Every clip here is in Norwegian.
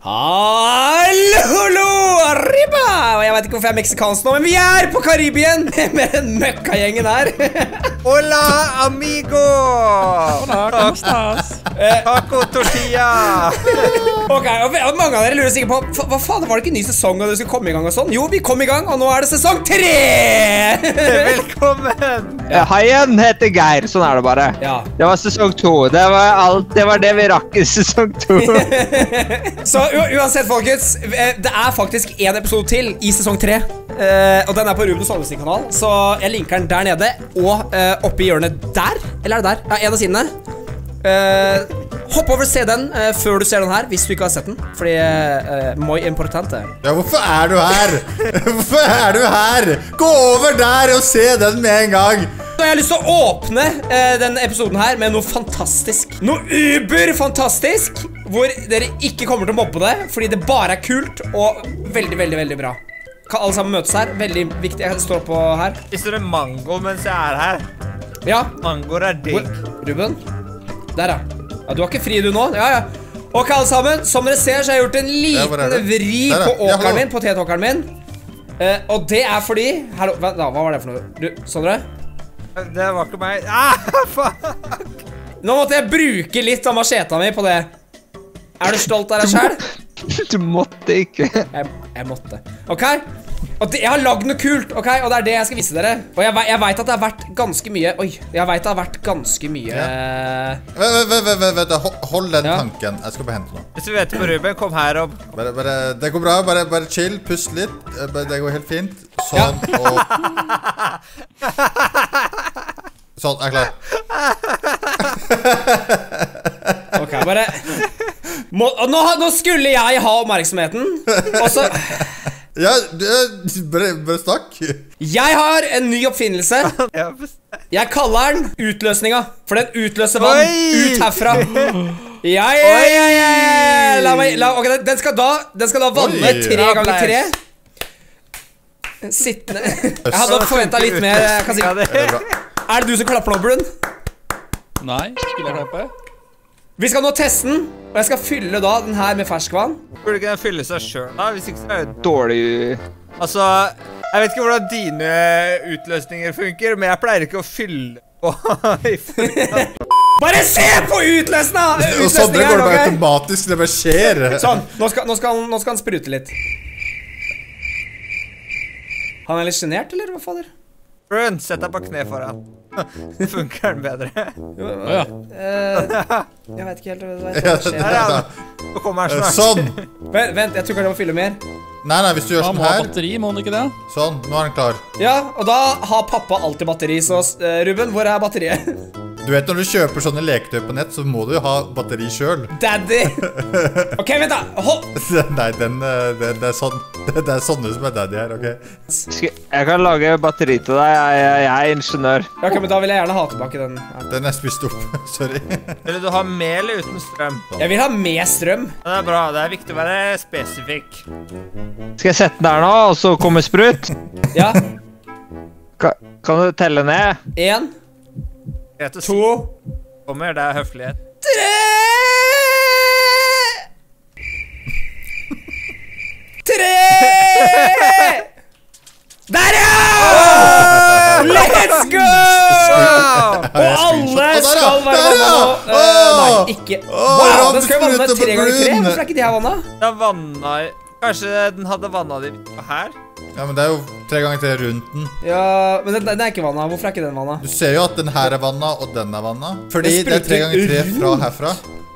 Hallo, arriba! Og Jeg vet ikke hvorfor jeg er meksikansk nå, men vi er på Karibien med den møkkagjengen her. Hola, amigo! Hola, ¿cómo estás? Taco tortilla! Ok, og Mange av dere lurer sikkert på "Hva- faen, var det ikke en ny sesong og du skulle komme i gang og sånn? Jo, vi kom i gang, og nå er det sesong tre! Velkommen! Ja. Hei igjen, heter Geir. Sånn er det bare. Ja. Det var sesong to. Det var, alt, det, var det vi rakk i sesong to. Så uansett, folkens, eh, det er faktisk én episode til i sesong tre. Uh, og den er på Ruben Solvestin kanal, så jeg linker den der nede og uh, oppe i hjørnet der. Eller er det der? Ja, en av sidene. Eh, hopp over, se den uh, før du ser den her, hvis du ikke har sett den. Fordi uh, Moi importante. Ja, hvorfor er du her? Hvorfor er du her? Gå over der og se den med en gang. Så jeg har lyst til å åpne uh, denne episoden her med noe fantastisk. Noe uber-fantastisk, hvor dere ikke kommer til å mobbe det, fordi det bare er kult og veldig, veldig, veldig bra. Kan alle sammen møtes her? Veldig viktig. Jeg står på her. Spiser du mango mens jeg er her? Ja. Mangoer er digg. Ruben? Der, ja. Ja. Du har ikke fri, du nå? Ja, ja. Ok, alle sammen. Som dere ser, så har jeg gjort en liten vri Der, på åkeren min, potetåkeren min. Eh, og det er fordi Hallo, vent, da, hva var det for noe? Du, Sondre? Det var ikke meg. Ah, fuck! Nå måtte jeg bruke litt av macheta mi på det. Er du stolt av deg sjøl? Du måtte ikke. Jeg, jeg måtte. OK? Og det, jeg har lagd noe kult, ok? og det er det jeg skal vise dere. Og jeg, jeg veit at det har vært ganske mye Oi. Jeg vet det har vært ganske mye Vent, vent, vent, vent. Hold- den Ja. tanken. Jeg skal bare hente noe. Hvis du vet på Ruben, kom her og Bare, bare, det går bra. Bare, bare chill. Pust litt. Eh, Det går helt fint. Sånn og Sånn. Jeg er klar. Ok, bare må, nå, nå skulle jeg ha oppmerksomheten, og så Ja, bare, snakk. Jeg har en ny oppfinnelse. Jeg kaller den Utløsninga. For den utløser vann Oi! ut herfra. Ja, ja, ja, ja. La meg, la, ok, den- skal da, den skal da vanne Oi. tre ganger tre. Sittende Jeg hadde nok forventa litt mer. Jeg kan si. Er det du som klapper nå, Brun? Nei, skulle jeg klappe? Vi skal nå teste den, og jeg skal fylle da den her med ferskvann. Burde ikke den fylle seg sjøl, da? Hvis ikke så er det Dårlig Altså, jeg vet ikke hvordan dine utløsninger funker, men jeg pleier ikke å fylle på Bare se på utløsninga! Og Sondre går det bare automatisk. Det bare skjer. Sånn, nå skal, nå, skal nå skal han sprute litt. Han er litt sjenert, eller hva fader? Brun, sett deg på kne foran. Funker den bedre? Å ja. Eh, jeg vet ikke helt hva som skjer. Er han. Nå kommer Eh, snart. Sånn. Vent, vent, jeg tror kanskje jeg må fylle mer. Nei, nei, hvis du gjør Han sånn må ha her batteri, må han ikke det? Sånn. Nå er den klar. Ja, og da har pappa alltid batteri, så eh, Ruben, hvor er batteriet? Du vet Når du kjøper sånne leketøy på nett, så må du jo ha batteri sjøl. Daddy! Ok, vent, da. Hold Nei, den, eh, det, det, er sånn, det er sånne som er daddy her. ok? Jeg kan lage batteri til deg. Jeg, jeg, jeg er ingeniør. Ja, ok, men Da vil jeg gjerne ha tilbake den. Den er spist opp. Sorry. Vil du ha med eller uten strøm? Jeg vil ha med strøm. Ja, det er bra. Det er viktig å være spesifikk. Skal jeg sette den der nå, og så kommer sprut? Ja. Kan, kan du telle ned? Én, Greit si to kommer, det er høflighet. Tre Tre Der, ja! Let's go! Og alle skal være vanna nå. Eh, Nei, ikke Wow, det skal jo vanne tre ganger tre. Hvorfor er ikke de her vanna? Da vanna Kanskje den hadde vanna de her? Ja, men det er jo tre ganger tre rundt den. Ja, men den, den er ikke vanna. Hvorfor er ikke den vanna? Du ser jo at den her er vanna, og den er vanna. Fordi det, det er tre ganger tre fra herfra.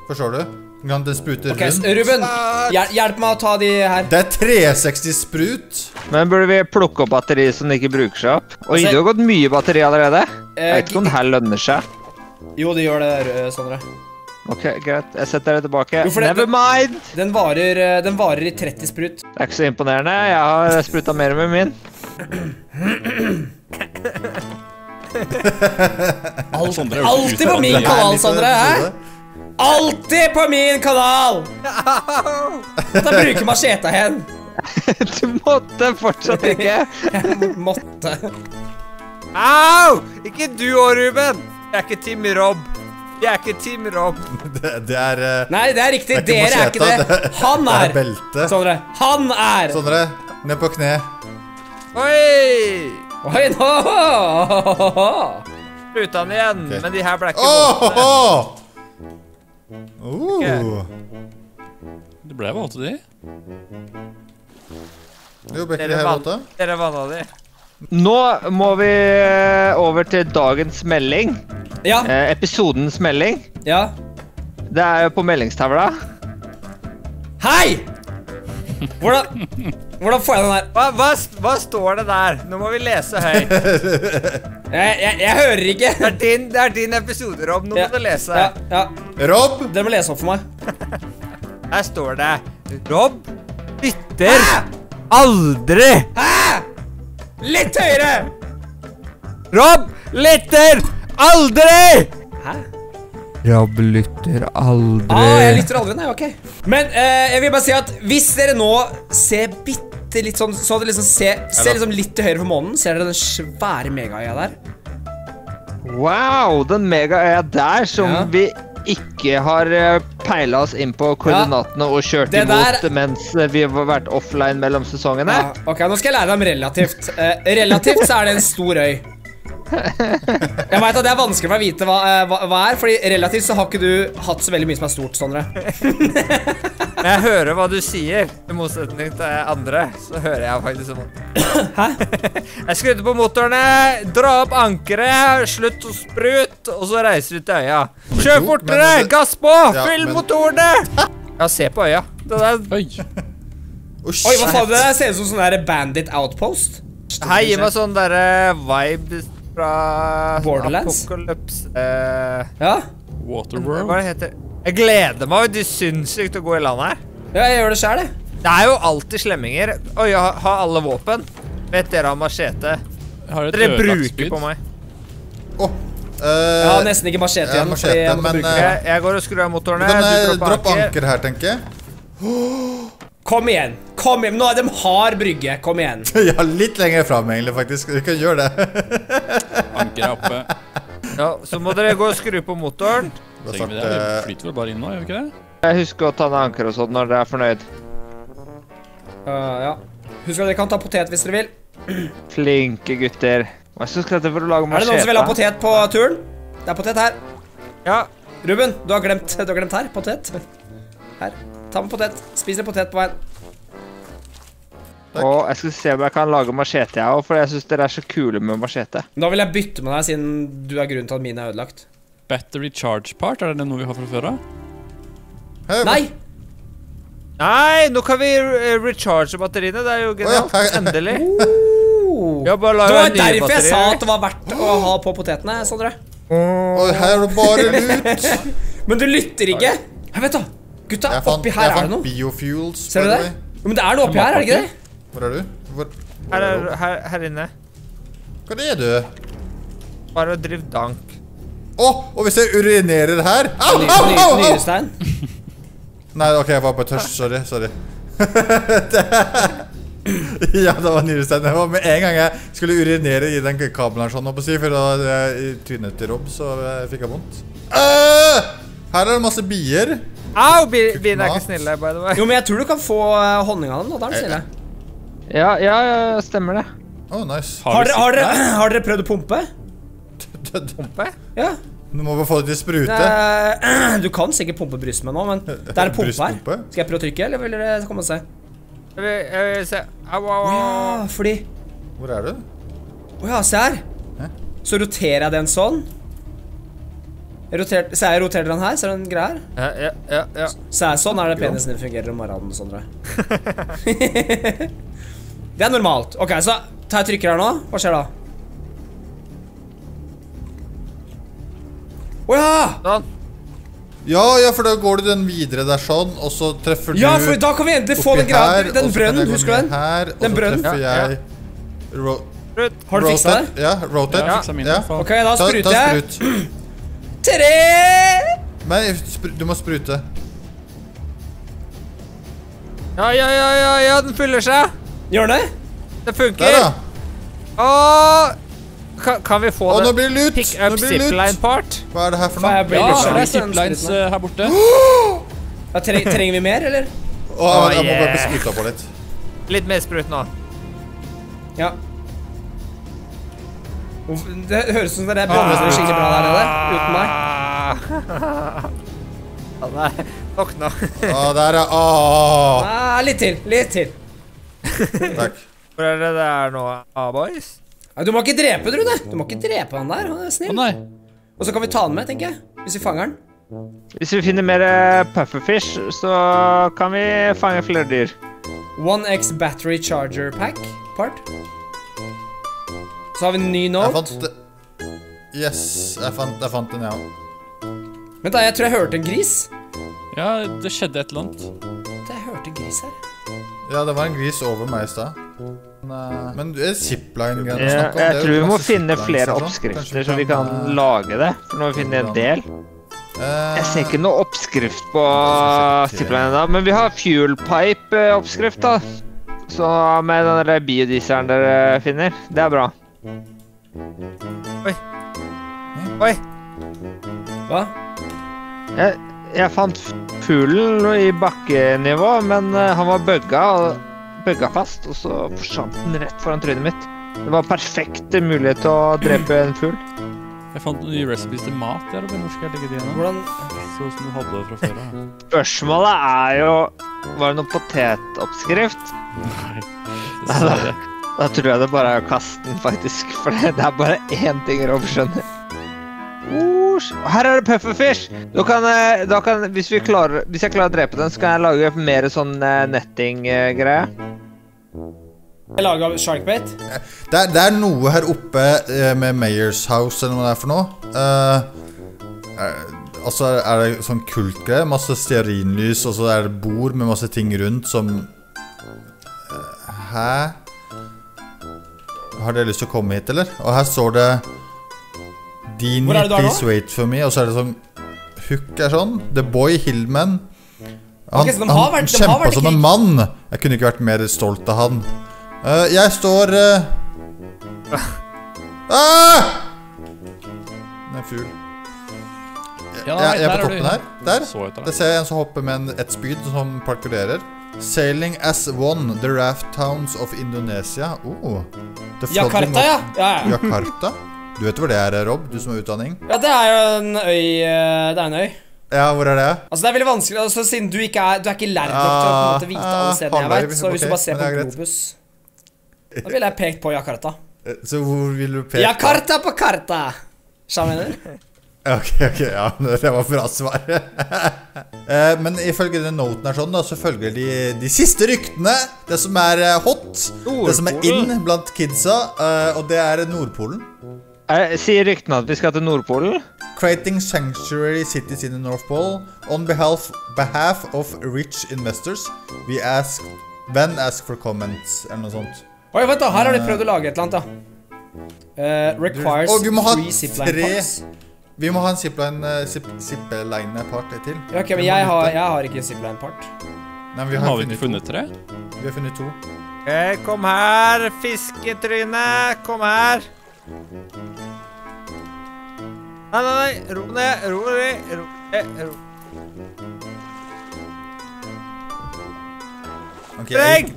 Forstår du? Den spruter Ok, rundt. Ruben, hjel hjelp meg å ta de her. Det er 360 sprut. Men burde vi plukke opp batteri som ikke bruker seg opp? Oi, Altså- det har gått mye batteri allerede. Jeg Eh, vet ikke om det her lønner seg. Jo, det gjør det, Sondre. Ok, greit. Jeg setter det tilbake. Jo, det- Never mind! Den varer, eh, den varer i 30 sprut. Det er ikke så imponerende. Jeg har spruta mer med min. Ikke Alltid på min kanal, Sondre. Hæ? Alltid på min kanal! Da bruker macheta hen. Du måtte fortsatt ikke. Jeg måtte. Au! Ikke du òg, Ruben. Jeg er ikke Team Rob. Vi er ikke Team Rob. Det, det er eh, Nei, det er riktig. Det er Dere er ikke det. Han Det er. er belte. Sondre. Han er. Sondre, ned på kne. Oi! Oi, nå! Ruta den igjen. Okay. Men de her ble ikke Åh! våte. Oh, Uh. Det ble våte, de. Jo, ble ikke de her våte? Dere vanna de. Nå må vi eh, over til dagens melding. Ja. Eh, episodens melding. ja. Det er jo på meldingstavla. Hei! Hvordan Hvordan får jeg den der? Hva, hva, hva står det der? Nå må vi lese høyt. Jeg, jeg, jeg hører ikke. Det er din, det er din episode, Rob. Nå må du lese. Ja, ja. Rob! Dere må lese opp for meg. Her står det Rob bytter aldri. Litt høyere! Rob lytter aldri! Hæ? Rob lytter aldri. Ah, jeg lytter aldri, nei, ok Men eh, jeg vil bare si at hvis dere nå ser bitte litt sånn Så dere liksom ser, ser liksom litt til høyre for månen Ser dere den svære megaøya der? Wow, den megaøya der som Ja. vi ikke har eh, peila oss inn på koordinatene og kjørt Det imot der- mens vi har vært offline mellom sesongene. Ja, ok, nå skal jeg lære dem relativt Eh, Relativt så er det en stor øy Jeg vet at det er vanskelig for meg å vite hva, eh, hva, hva er Fordi relativt så har ikke du hatt så veldig mye som er stort, Sondre Men jeg hører hva du sier, i motsetning til andre. Så hører jeg faktisk sånn. Hæ? Jeg skrudde på motorene, dra opp ankeret, slutt å sprute, og så reiser vi til øya. Kjør fortere! Gass på! Ja, Fyll men- motorene! Ja, se på øya. Det der Oi. Oh, Oi, hva faen, det ser ut som sånn der bandit outpost Hei, gi meg sånn derre vibes fra Borderlands? Apocalypse eh, Ja, Hva Waterworld. det heter Jeg gleder meg jo sinnssykt til å gå i land her. ja jeg gjør det selv det Det er jo alltid slemminger. Oi, jeg har- har alle våpen. Vet dere har machete? Har Dere bruker på meg. Åh, Jeg har eh, nesten ikke machete igjen machete, fordi jeg men, eh. Jeg, jeg går og skrur av motorene. Du kan droppe anker. anker her, tenker jeg. Kom igjen, kom igjen Nå er de har brygge, kom igjen Ja, litt lenger fram, egentlig, faktisk. Du kan gjøre det. Anker er oppe. Ja, så må dere gå og skru på motoren. Da Trenger vi det? flyter vel bare inn nå, gjør vi ikke det? Jeg husker å ta ned anker og sånn når dere er fornøyd. Uh, ja. Husk at dere kan ta potet hvis dere vil Flinke gutter. Hva skal dette for å lage Er det noen som vil ha potet på turen? Det er potet her Ja, Ruben, du har glemt, du har glemt her, potet Her, ta med potet Spis en potet på veien Og jeg skal se om jeg kan lage machete, jeg òg, for jeg syns dere er så kule med machete. Da vil jeg bytte med deg siden du er grunnen til at mine er ødelagt Battery charge part, er det noe vi har fra før av? Nei! Nei, nå kan vi eh, recharge batteriene. Det er jo genialt. Endelig. Oh. Ja, bare Det var derfor derfor jeg sa at det var verdt å ha på potetene, Sondre Oi, her er det bare lut. Men du lytter ikke Jeg vet da Gutta, fant, oppi her er det noe biofuels. Ser du det? Men det er noe oppi her, er det ikke det? Hvor er du? Hvor, Her, er, her, her inne. hvor er du? Bare driv dank. Å, og hvis jeg urinerer her Au, au, au, nyrestein Nei, ok, jeg var bare tørst. Sorry. sorry Ja, det var nyrestein. Det var med en gang jeg skulle urinere i den kabelen her, sånn, si, for da trynet til Rob, så jeg fikk jeg vondt. Øh! Her er det masse bier. Au! bi- Biene er ikke snille, by the way. Jo, men jeg tror du kan få eh, honning av dem, da, er det snille Ja, ja, ja, stemmer det. Å, nice. Har dere, har, dere, har dere prøvd å pumpe? Pumpe? Ja Nå må vi få det til å sprute. Eh, Du kan sikkert pumpe brystet med nå, men det er en pumpe her. Skal jeg prøve å trykke, eller vil dere komme og se? Jeg vil, jeg vil se. Au, au, au. ja, fordi Hvor er du? Å ja, se her. Hæ? Så roterer jeg den sånn. Roterer, roter, så jeg roterer den her, ser du den greia her? Ja, ja, ja, ja. Så er sånn er det penisen din fungerer om morgenen, Sondre. det er normalt. Ok, så tar jeg trykker her nå. Hva skjer da? Åja! ja! Sånn. Ja, ja, for da går du den videre der sånn, og så treffer Ja, du for da kan vi endelig få den greia. Den brønnen, husker du den? Her, og Den så brønnen? treffer Ja, ja. jeg ro Har du fiksa det? Ja, fikset min, Ja. i hvert fall. Ok, da spruter ta jeg. sprut. Tre! Nei, du må sprute. Ja, ja, ja, ja, ja, den fyller seg. Gjør det? Det funker. Der, da. Åh! Kan, kan vi få Å, nå blir det lut! Pick up zipline part. Hva er det her for noe? Ja, det er ziplines uh, her? borte. Ja, treng, trenger vi mer, eller? Å, jeg må bare yeah. bli spruta på litt. Litt mer sprut nå. Ja. Det høres ut som det er brannvesenet skikkelig bra der nede, uten meg. Ja, nei, nok nå. Å, der, er Å, Ah, litt til, litt til. takk. Hvor er det det er nå, A-boys? Ja, du må ikke drepe, Rune. Du må ikke drepe han der. Han er Å snill. nei. Og så kan vi ta han med, tenker jeg. Hvis vi fanger han. Hvis vi finner mer eh, pufferfish, så kan vi fange flere dyr. 1X battery charger pack part. Så har vi en ny Jeg fant det. Yes, jeg fant, jeg fant den, jeg òg. Vent, da, jeg tror jeg hørte en gris. Ja, det skjedde et eller annet. Jeg hørte en gris her. Ja, det var en gris over meg i stad. Men, eh, er zipline-greiene du Jeg, jeg tror vi må finne flere sånn. oppskrifter, så vi kan eh, lage det. For nå har vi funnet en del. eh, Jeg ser ikke noe oppskrift på zipline ennå, men vi har fuel pipe-oppskrift, da. Så med den der biodieselen dere finner. Det er bra. Oi, Hva? Jeg, jeg fant fuglen i bakkenivå, men eh, han var bugga, og- bugga fast, og så forsvant den rett foran trynet mitt. Det var perfekt mulighet til å drepe en fugl. Jeg fant noen nye recipes til mat. der oppe. Hvor skal jeg legge det igjen? Hvordan Så som du hadde det fra før av. Spørsmålet er jo Var det noen potetoppskrift? Nei, dessverre. Da tror jeg det bare er å kaste den, faktisk. For det det er bare én ting Rob skjønner. Her er det pufferfish! Da kan, da kan, hvis, vi klarer, hvis jeg klarer å drepe den, så kan jeg lage mer sånn eh, netting-greie. Jeg laga sharkbait? Det er, det er noe her oppe eh, med Mayors House, eller noe det er for noe. Uh, eh, altså, er det sånn kultgreie? Masse stearinlys, og så er det bord med masse ting rundt som uh, Hæ? Har dere lyst til å komme hit, eller? Og her står det Dini, Hvor er det du er please wait for me. Og så er det sånn Hook er sånn. The Boy Hillman. Han, Ok, så de har han de kjempa som en mann. Jeg kunne ikke vært mer stolt av han. Uh, jeg står uh... ah! Det er en fugl. Ja, Jeg, jeg er på toppen her. Der. Der det. ser jeg en som hopper med en, et spyd som parkurerer. Sailing as one, the raft towns of Indonesia. Oh. The ja. Ja, ja. Jakarta? Du vet hvor det er, Rob? Du som har utdanning? ja, det er jo en øy eh, Det er en øy. Ja, hvor er det? Altså Det er veldig vanskelig, altså siden du ikke er Du er ikke lærd nok til å på en måte vite alle Ah, stedene jeg vet. Så hvis du bare ser på. Globus Da ville jeg pekt på Jakarta. Eh, Så hvor vil du peke? Jakarta på karta! Skjønner du? Ok, ok, ja, det var bra svar. Eh, Men ifølge den noten her sånn da, så følger de de siste ryktene. Det som er eh, hot, det som er in blant kidsa, eh, og det er Nordpolen. Eh, Sier ryktene at vi skal til Nordpolen? Creating sanctuary cities in the North Pole on behalf, behalf of rich investors. We ask, then ask for comments, eller noe sånt. Oi, vent da, her har de prøvd å lage et eller annet, da. Eh, requires Å, vi må ha three zipline tre parts. Vi må ha en zipline, eh, zip, zipline-part til. Ja, ok, men jeg har, jeg har ikke zipline part. Nei, men vi Har har, vi ikke funnet, funnet tre? Vi har funnet to. Ok, kom her, fisketryne. Kom her. Nei, nei, nei. Ro ned. Ro ned. Ro ned. Ro. Ok, Greg!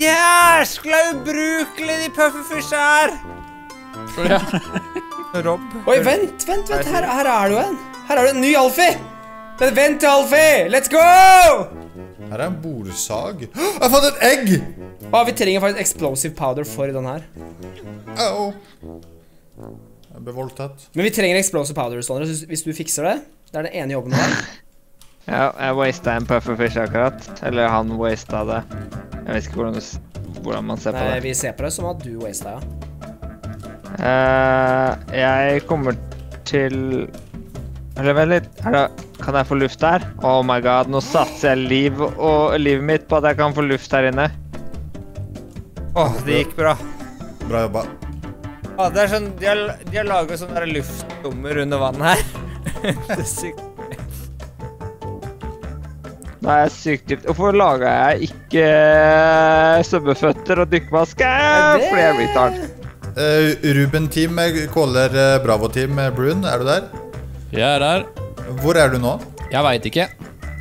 Jæskla ubrukelig de pufferfisha er. Ja. Rob. Oi, vent, vent, vent, her, her er du en. Her er du en ny Alfie! Men vent Alfie! Let's go! Her er en bordsag. Jeg har fått et egg! Å, vi trenger faktisk explosive powder for den her. Uh Jeg ble voldtatt. Men vi trenger explosive powder, Sondre, så hvis du fikser det. Det er den ene jobben du har. Ja, jeg wasta en pufferfish akkurat. Eller han wasta det. Jeg vet ikke hvordan, du, hvordan man ser på Nei, det. vi ser på det som at du wasta, ja. Uh, jeg kommer til Eller vent litt. Er det, kan jeg få luft her? Oh my god, nå satser jeg liv og livet mitt på at jeg kan få luft her inne. Åh, det gikk bra. Bra jobba. Ah, det er sånn, De har, de har laget sånne der luftdommer under vann her. det er sykt. Nei, jeg er sykt dypt. Hvorfor laga jeg ikke eh, svømmeføtter og dykkermaske? det- Fordi jeg er retard. Eh, Ruben-team caller eh, Bravo-team Brun. Er du der? Jeg er her. Hvor er du nå? Jeg veit ikke.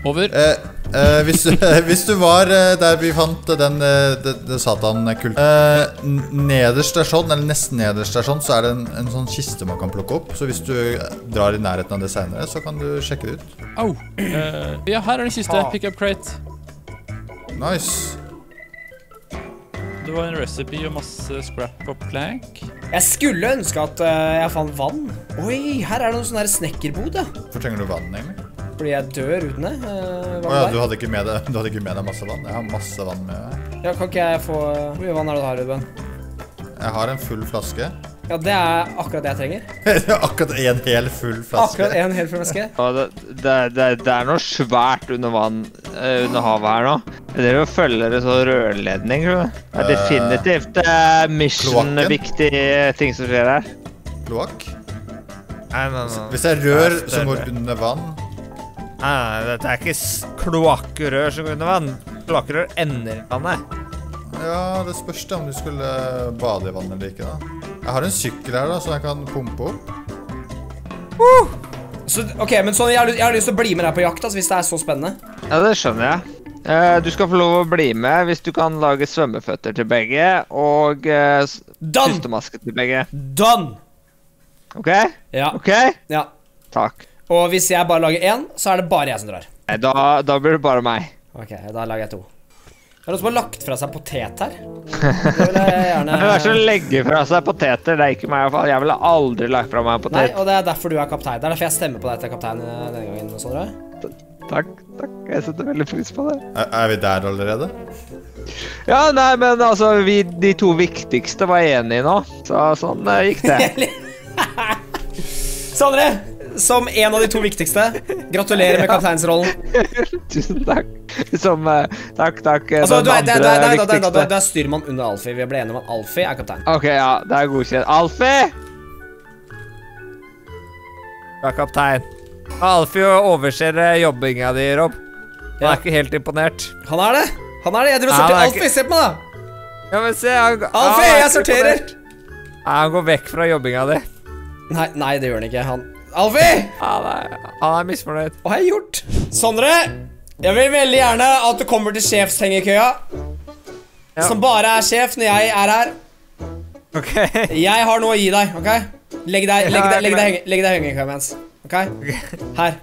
Over. Eh, eh, hvis, hvis du var uh, der vi fant den eh, det, det Satan-kult eh, n- Nederst der sånn, eller nesten nederst der sånn, så er det en, en sånn kiste man kan plukke opp. Så hvis du drar i nærheten av det seinere, så kan du sjekke det ut. Au. Eh, ja, her er den siste. Ah. Pick up crate. Nice. Det var en recipe og masse scrap og plank. Jeg skulle ønske at jeg fant vann. Oi, her er det noen sånn snekkerbod, ja. Hvorfor trenger du vann, egentlig? Fordi jeg dør uten det. Uh, oh, ja, du hadde, ikke med deg, du hadde ikke med deg masse vann? Jeg har masse vann med meg. Ja, kan ikke jeg få Hvor mye vann er det du har, Ruben? Jeg har en full flaske. Ja, det er akkurat det jeg trenger. Akkurat en hel full flaske. Akkurat en hel full flaske. Ja, det, det, det, det er noe svært under vann uh, under havet her nå. Dere følger en sånn rørledning, tror jeg. Det er Eh, definitivt uh, mission-viktig ting som skjer her. Kloakk. Hvis det er rør som går under vann Nei, nei, dette er ikke kloakkrør som går under vann. Kloakkrør ender i vannet. Ja, det spørs om du skulle bade i vann eller ikke. da Jeg har en sykkel her da, så jeg kan pumpe opp. Så, ok, men sånn, jeg har, lyst- jeg har lyst til å bli med deg på jakt, altså, hvis det er så spennende. Ja, det skjønner jeg. Uh, du skal få lov å bli med hvis du kan lage svømmeføtter til begge og uh, Done! pustemaske til begge. Done! OK? Ja. OK? ja. Takk. Og hvis jeg bare lager én, så er det bare jeg som drar. Nei, da, da blir det bare meg. Ok, da lager jeg to. Det er noen som har lagt fra seg potet her. Det vil jeg gjerne Det er så å legge fra seg poteter. Det er ikke meg i hvert fall. Jeg ville aldri lagt fra meg en potet. Nei, og det er derfor du er kaptein. Det er derfor jeg stemmer på deg til kaptein eh, denne gangen. Sondre. Takk, takk. Jeg setter veldig pris på det. Er, er vi der allerede? Ja, nei, men altså, vi, de to viktigste var enige nå. Så sånn eh, gikk det. Sondre, som en av de to viktigste, gratulerer med kapteinsrollen. Tusen takk. Som uh, Takk, takk. eh, Altså, den du er, det, andre det, det, det, det, det, er styrmann under Alfie. Vi ble enige om at Alfie er kaptein. OK, ja, det er godkjent. Alfie! Du er kaptein. Alfie overser eh, jobbinga di, Rob. Han Ja. er ikke helt imponert. Han er det. Han er det. Jeg driver og sorterer. er ikke- Alfie, se på meg, da. Ja, men se, han, Alfie, han jeg sorterer. imponert. Nei, han går vekk fra jobbinga di. Nei, nei, det gjør han ikke. Han Alfie! Han er, han er misfornøyd. Hva har jeg gjort? Sondre, jeg vil veldig gjerne at du kommer til sjefshengekøya. Ja. Som bare er sjef når jeg er her. OK. Jeg har noe å gi deg, OK? Legg deg, legg deg, legg deg, henge- legg deg hengekøya mens. OK? Her.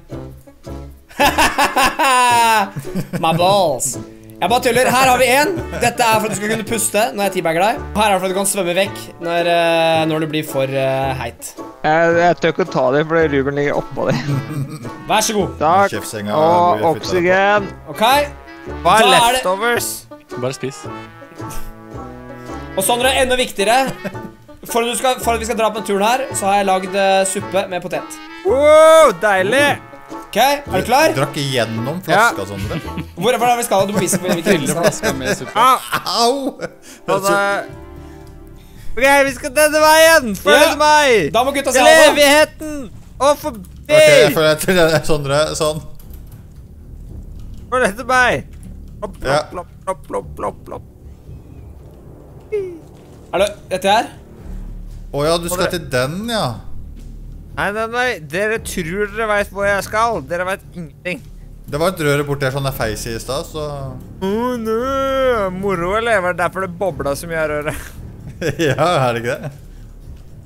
My balls. Jeg bare tuller. Her har vi én. Dette er for at du skal kunne puste når jeg teabagger deg. Her er det for at du kan svømme vekk når, eh, når du blir for eh, heit. Jeg, jeg tør ikke å ta det fordi Ruben ligger oppå det. Vær så god. Takk. Kjefsenga, Og blir oksygen. OK? Hva er Da er det- leftovers? Bare spis. Og Sondre, enda viktigere for at, du skal, for at vi skal dra på denne turen her, så har jeg lagd eh, suppe med potet. Wow, deilig! Ok, Er du klar? Du drakk igjennom flaska, Sondre. Hvor, hvor er vi skal? Du må vise på hvilken Fylle retning. flaska med suppe. Au! Au! OK, vi skal denne veien! Følg Ja. meg! Da må gutta se Til evigheten! Og forbi! Ok, jeg følger etter deg, Sondre. Sånn. Følg etter meg! Plopp, Ja. plopp, plopp, plopp, plopp, plopp. Er det dette her? Å ja, du skal til den, ja. Nei, nei, nei. Dere tror dere veit hvor jeg skal. Dere veit ingenting. Det var et rør borti her sånn jeg feis i i stad, så Oh, no. Moro eller? Var det derfor det bobla så mye av røret? Ja, er det ikke det?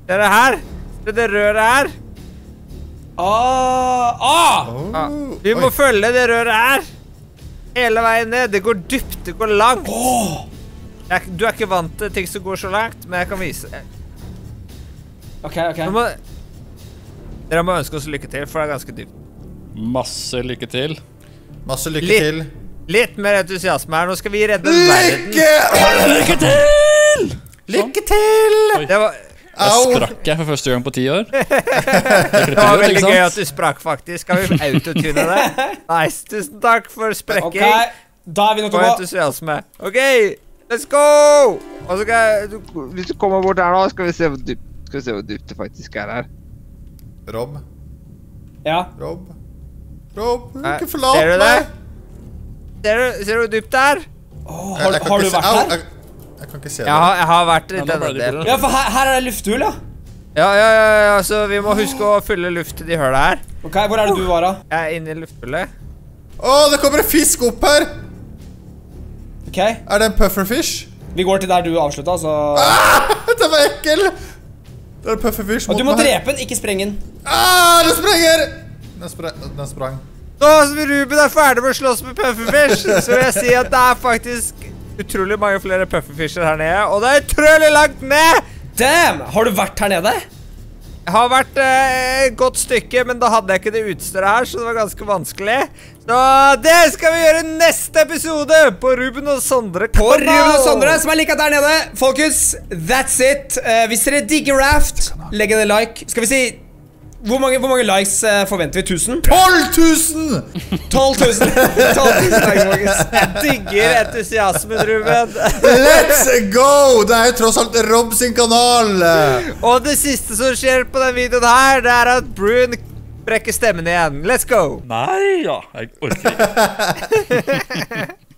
Dere her? Se det røret her? Ah, ah! Oh. Vi må oi. følge det røret her. Hele veien ned. Det går dypt, det går langt. Jeg, er du er ikke vant til ting som går så langt, men jeg kan vise. Ok, ok. Nå må, dere må ønske oss lykke til, for det er ganske dypt. Masse lykke til. Masse lykke Litt. til. Litt mer entusiasme her. Nå skal vi redde verden. Lykke til! Lykke til! Oi. Det var, Da Au! sprakk jeg for første gang på ti år. Det det var veldig gøy at du sprakk, faktisk. Skal vi autotune det? Nice. Tusen takk for Ok, Okay. da er vi nødt til å gå. entusiasme. OK, let's go! Og så skal jeg, du, hvis du kommer bort her nå, skal vi se hvor dypt, skal vi se hvor dypt det faktisk er her. Rob. Ja. Rob. Rob, ikke forlat ser du meg. det? Ser du, ser du hvor dypt det er? Oh, har, har du vært her? Jeg- kan ikke se Jeg har, jeg har vært ble denne delen. Ja, for her, her er det lufthull, ja. Ja, ja, ja, ja, så vi må huske å fylle luft i de høla her. Ok, Hvor er det du var, da? Jeg er inne i lufthullet. Å, det kommer en fisk opp her! Ok, Er det en pufferfish? Vi går til der du avslutta, så Ah, den var ekkel! Det er en pufferfish. Og Du må drepe den, ikke sprenge den. Ah, den sprenger! Den, spre den sprang. Nå som Ruben er ferdig med å slåss med pufferfish, så vil jeg si at det er faktisk utrolig mange flere pufferfisher her nede, og det er utrolig langt ned! Damn! Har du vært her nede? Jeg har vært eh, et godt stykke, men da hadde jeg ikke det utstyret her, så det var ganske vanskelig. Så det skal vi gjøre i neste episode på Ruben og Sondre kanal. På Ruben og Sondre, som er like der nede. Folkens, that's it. Uh, hvis dere digger Raft, legg en like. Skal vi si Hvor mange, hvor mange likes eh, forventer vi? 1000? 12 000! 12 000. 12 000 likes. Jeg digger entusiasmen, Ruben. Let's go! Det er jo tross alt Rob sin kanal. Og det siste som skjer på denne videoen her, det er at Brun brekker stemmen igjen. Let's go! Nei ja, jeg orker ikke.